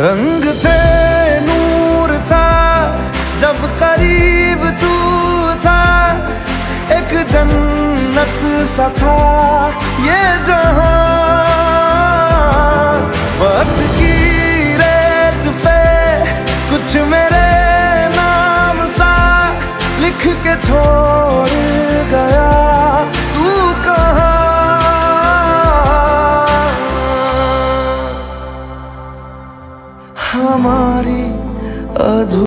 रंग थे, नूर था, जब करीब तू था। एक जन्नत सा था ये जहाँ। वक्त की रेत पे कुछ मेरे नाम सा लिख के छोड़ हमारी अधू